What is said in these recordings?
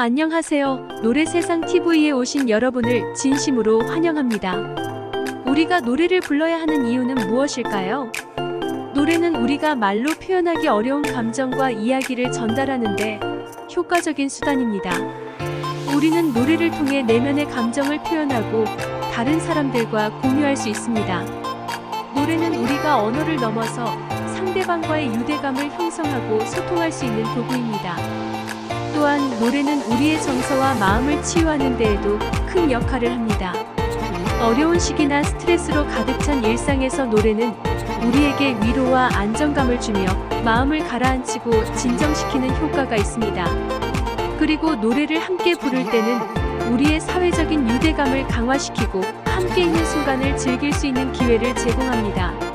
안녕하세요. 노래세상 TV에 오신 여러분을 진심으로 환영합니다. 우리가 노래를 불러야 하는 이유는 무엇일까요? 노래는 우리가 말로 표현하기 어려운 감정과 이야기를 전달하는데 효과적인 수단입니다. 우리는 노래를 통해 내면의 감정을 표현하고 다른 사람들과 공유할 수 있습니다. 노래는 우리가 언어를 넘어서 상대방과의 유대감을 형성하고 소통할 수 있는 도구입니다. 또한 노래는 우리의 정서와 마음을 치유하는 데에도 큰 역할을 합니다. 어려운 시기나 스트레스로 가득 찬 일상에서 노래는 우리에게 위로와 안정감을 주며 마음을 가라앉히고 진정시키는 효과가 있습니다. 그리고 노래를 함께 부를 때는 우리의 사회적인 유대감을 강화시키고 함께 있는 순간을 즐길 수 있는 기회를 제공합니다.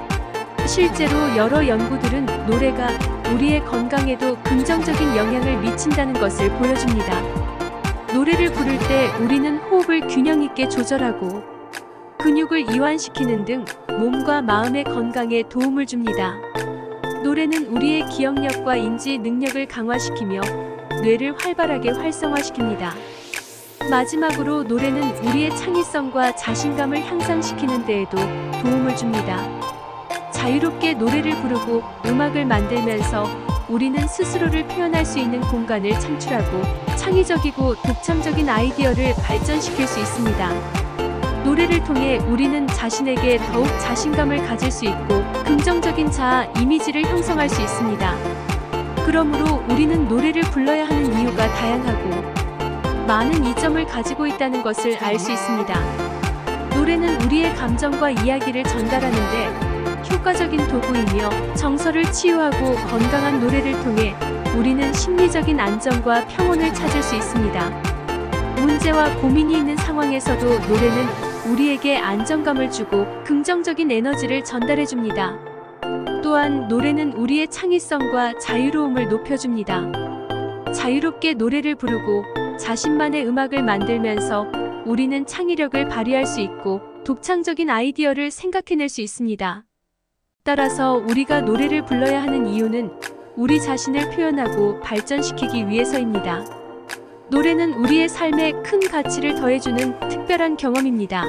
실제로 여러 연구들은 노래가 우리의 건강에도 긍정적인 영향을 미친다는 것을 보여줍니다. 노래를 부를 때 우리는 호흡을 균형 있게 조절하고 근육을 이완시키는 등 몸과 마음의 건강에 도움을 줍니다. 노래는 우리의 기억력과 인지 능력을 강화시키며 뇌를 활발하게 활성화시킵니다. 마지막으로 노래는 우리의 창의성과 자신감을 향상시키는 데에도 도움을 줍니다. 자유롭게 노래를 부르고 음악을 만들면서 우리는 스스로를 표현할 수 있는 공간을 창출하고 창의적이고 독창적인 아이디어를 발전시킬 수 있습니다. 노래를 통해 우리는 자신에게 더욱 자신감을 가질 수 있고 긍정적인 자아 이미지를 형성할 수 있습니다. 그러므로 우리는 노래를 불러야 하는 이유가 다양하고 많은 이점을 가지고 있다는 것을 알 수 있습니다. 노래는 우리의 감정과 이야기를 전달하는데 효과적인 도구이며 정서를 치유하고 건강한 노래를 통해 우리는 심리적인 안정과 평온을 찾을 수 있습니다. 문제와 고민이 있는 상황에서도 노래는 우리에게 안정감을 주고 긍정적인 에너지를 전달해 줍니다. 또한 노래는 우리의 창의성과 자유로움을 높여줍니다. 자유롭게 노래를 부르고 자신만의 음악을 만들면서 우리는 창의력을 발휘할 수 있고 독창적인 아이디어를 생각해낼 수 있습니다. 따라서 우리가 노래를 불러야 하는 이유는 우리 자신을 표현하고 발전시키기 위해서입니다. 노래는 우리의 삶에 큰 가치를 더해주는 특별한 경험입니다.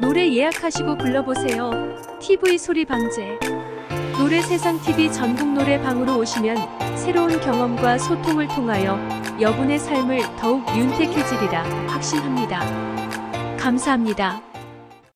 노래 예약하시고 불러보세요. TV 소리 방제. 노래 세상 TV 전국 노래방으로 오시면 새로운 경험과 소통을 통하여 여분의 삶을 더욱 윤택해지리라 확신합니다. 감사합니다.